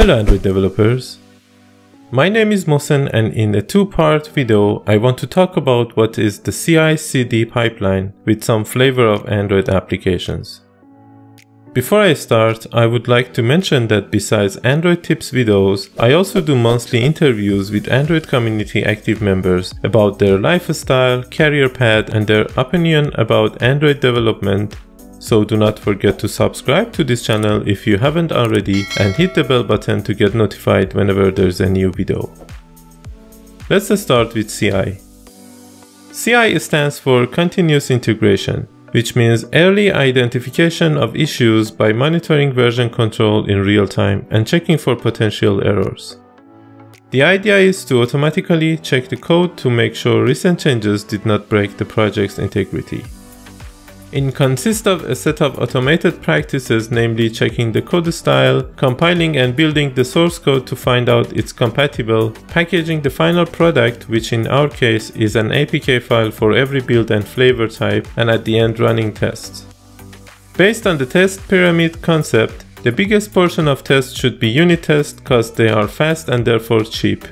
Hello Android developers. My name is Mohsen and in a two-part video I want to talk about what is the CI-CD pipeline with some flavor of Android applications. Before I start, I would like to mention that besides Android tips videos, I also do monthly interviews with Android community active members about their lifestyle, career path and their opinion about Android development so do not forget to subscribe to this channel if you haven't already and hit the bell button to get notified whenever there's a new video. Let's start with CI. CI stands for Continuous Integration, which means early identification of issues by monitoring version control in real time and checking for potential errors. The idea is to automatically check the code to make sure recent changes did not break the project's integrity. It consists of a set of automated practices, namely checking the code style, compiling and building the source code to find out it's compatible, packaging the final product, which in our case is an APK file for every build and flavor type, and at the end running tests. Based on the test pyramid concept, the biggest portion of tests should be unit tests cause they are fast and therefore cheap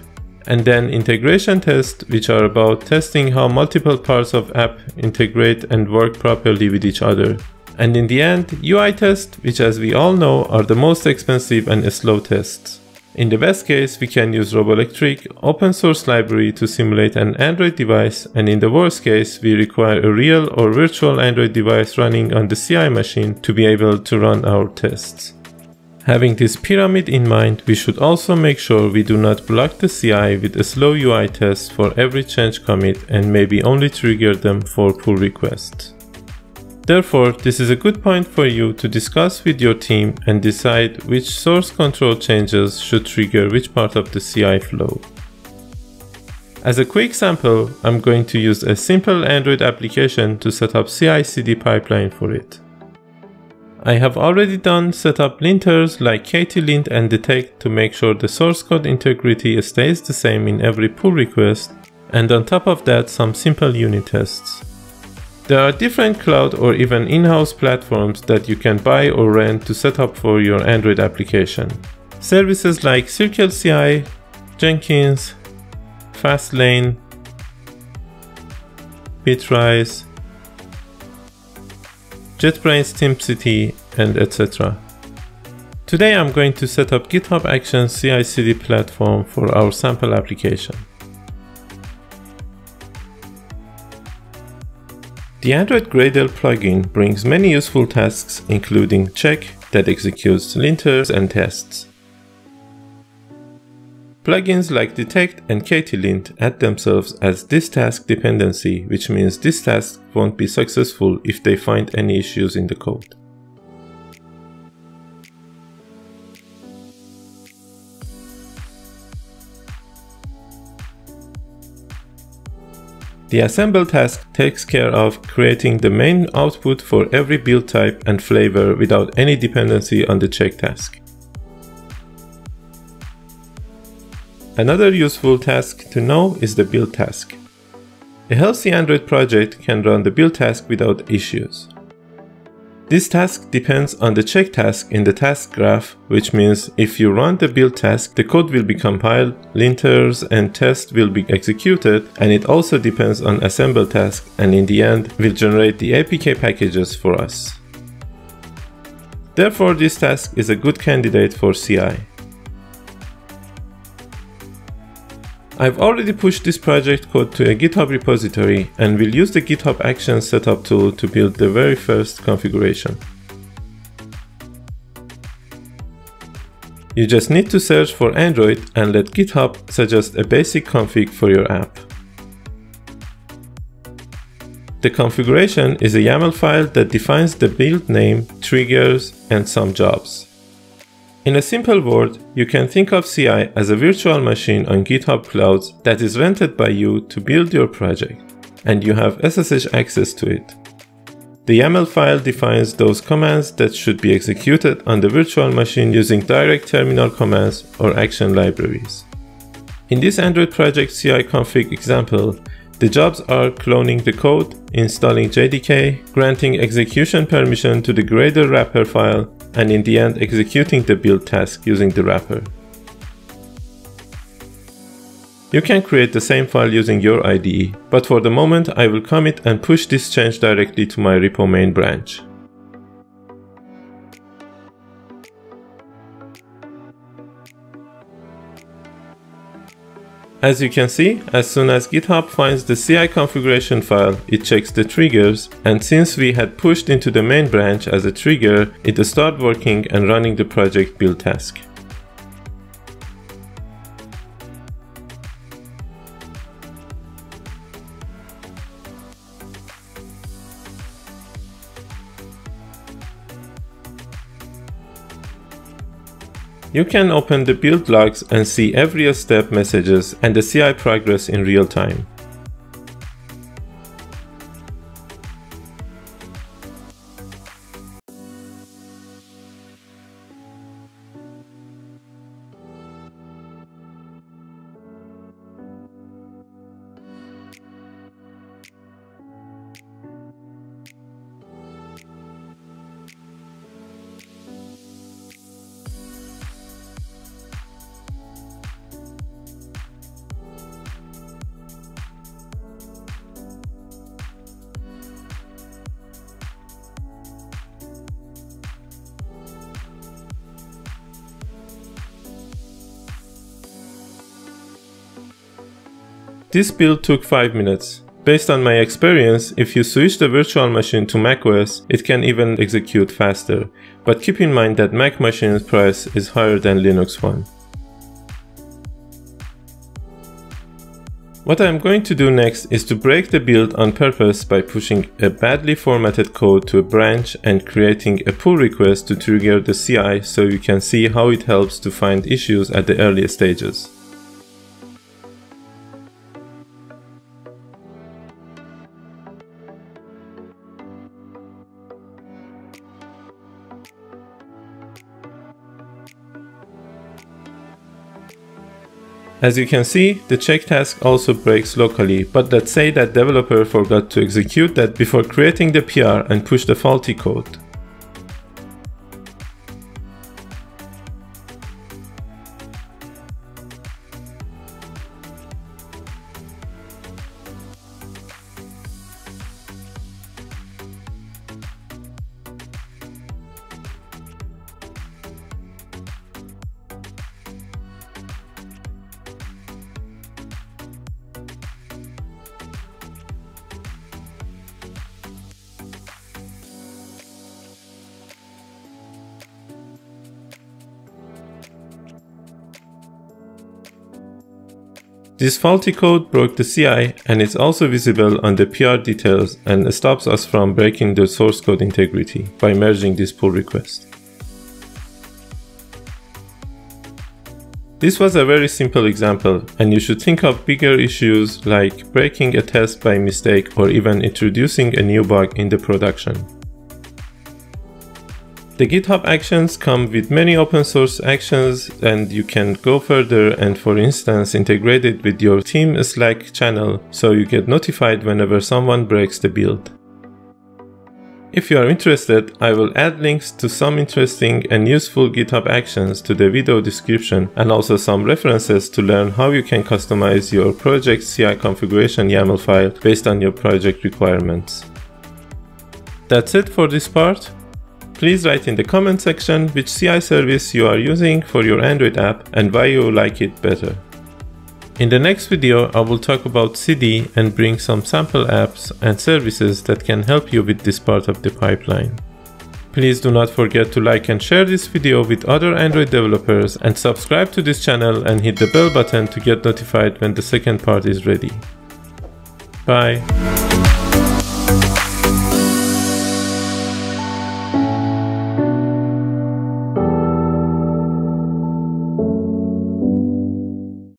and then integration tests which are about testing how multiple parts of app integrate and work properly with each other. And in the end, UI tests, which as we all know are the most expensive and slow tests. In the best case, we can use Robolectric open source library to simulate an Android device and in the worst case, we require a real or virtual Android device running on the CI machine to be able to run our tests. Having this pyramid in mind, we should also make sure we do not block the CI with a slow UI test for every change commit and maybe only trigger them for pull requests. Therefore, this is a good point for you to discuss with your team and decide which source control changes should trigger which part of the CI flow. As a quick sample, I'm going to use a simple Android application to set up CI-CD pipeline for it. I have already done setup linters like KTLint and detekt to make sure the source code integrity stays the same in every pull request, and on top of that some simple unit tests. There are different cloud or even in-house platforms that you can buy or rent to set up for your Android application. Services like CircleCI, Jenkins, Fastlane, Bitrise, JetBrains TeamCity, and etc. Today I'm going to set up GitHub Actions CI/CD platform for our sample application. The Android Gradle plugin brings many useful tasks including check that executes linters and tests. Plugins like Detekt and KTLint add themselves as this task dependency, which means this task won't be successful if they find any issues in the code. The assemble task takes care of creating the main output for every build type and flavor without any dependency on the check task. Another useful task to know is the build task. A healthy Android project can run the build task without issues. This task depends on the check task in the task graph, which means if you run the build task, the code will be compiled, linters and tests will be executed, and it also depends on assemble task and in the end will generate the APK packages for us. Therefore, this task is a good candidate for CI. I've already pushed this project code to a GitHub repository and will use the GitHub Actions setup tool to build the very first configuration. You just need to search for Android and let GitHub suggest a basic config for your app. The configuration is a YAML file that defines the build name, triggers, and some jobs. In a simple word, you can think of CI as a virtual machine on GitHub Clouds that is rented by you to build your project, and you have SSH access to it. The YAML file defines those commands that should be executed on the virtual machine using direct terminal commands or action libraries. In this Android project CI config example, the jobs are cloning the code, installing JDK, granting execution permission to the Gradle wrapper file, and in the end executing the build task using the wrapper. You can create the same file using your IDE, but for the moment I will commit and push this change directly to my repo main branch. As you can see, as soon as GitHub finds the CI configuration file, it checks the triggers, and since we had pushed into the main branch as a trigger, it started working and running the project build task. You can open the build logs and see every step messages and the CI progress in real time. This build took 5 minutes. Based on my experience, if you switch the virtual machine to macOS, it can even execute faster. But keep in mind that Mac machine's price is higher than Linux one. What I'm going to do next is to break the build on purpose by pushing a badly formatted code to a branch and creating a pull request to trigger the CI so you can see how it helps to find issues at the early stages. As you can see, the check task also breaks locally, but let's say that developer forgot to execute that before creating the PR and push the faulty code. This faulty code broke the CI and it's also visible on the PR details and stops us from breaking the source code integrity by merging this pull request. This was a very simple example and you should think of bigger issues like breaking a test by mistake or even introducing a new bug in the production. The GitHub Actions come with many open source actions and you can go further and for instance integrate it with your team Slack channel so you get notified whenever someone breaks the build. If you are interested, I will add links to some interesting and useful GitHub actions to the video description and also some references to learn how you can customize your project CI configuration YAML file based on your project requirements. That's it for this part. Please write in the comment section which CI service you are using for your Android app and why you like it better. In the next video, I will talk about CD and bring some sample apps and services that can help you with this part of the pipeline. Please do not forget to like and share this video with other Android developers and subscribe to this channel and hit the bell button to get notified when the second part is ready. Bye!